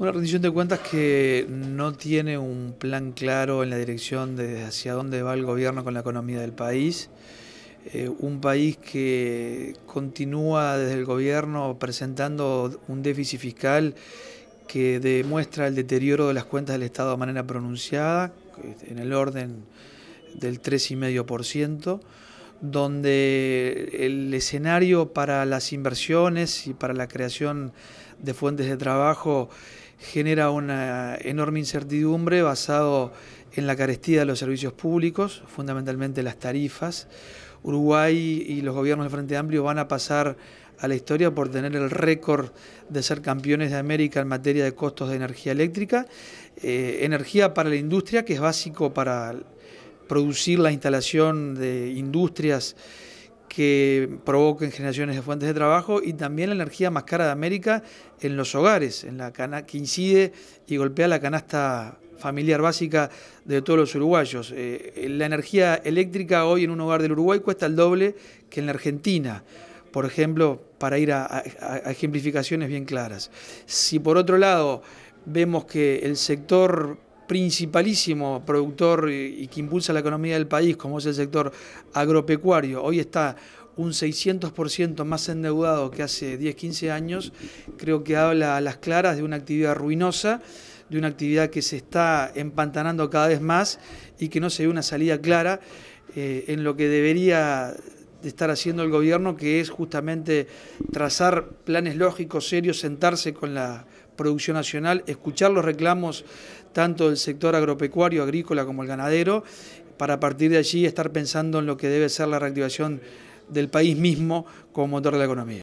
Una rendición de cuentas que no tiene un plan claro en la dirección de hacia dónde va el gobierno con la economía del país. Eh, un país que continúa desde el gobierno presentando un déficit fiscal que demuestra el deterioro de las cuentas del Estado de manera pronunciada, en el orden del 3,5%, donde el escenario para las inversiones y para la creación de fuentes de trabajo genera una enorme incertidumbre basado en la carestía de los servicios públicos, fundamentalmente las tarifas. Uruguay y los gobiernos del Frente Amplio van a pasar a la historia por tener el récord de ser campeones de América en materia de costos de energía eléctrica, eh, energía para la industria, que es básico para producir la instalación de industrias que provoquen generaciones de fuentes de trabajo y también la energía más cara de América en los hogares, en la que incide y golpea la canasta familiar básica de todos los uruguayos. Eh, la energía eléctrica hoy en un hogar del Uruguay cuesta el doble que en la Argentina, por ejemplo, para ir a ejemplificaciones bien claras. Si por otro lado vemos que el sector principalísimo productor y que impulsa la economía del país, como es el sector agropecuario, hoy está un 600% más endeudado que hace 10, 15 años, creo que habla a las claras de una actividad ruinosa, de una actividad que se está empantanando cada vez más y que no se ve una salida clara eh, en lo que debería de estar haciendo el gobierno, que es justamente trazar planes lógicos, serios, sentarse con la producción nacional, escuchar los reclamos tanto del sector agropecuario, agrícola como el ganadero, para partir de allí estar pensando en lo que debe ser la reactivación del país mismo como motor de la economía.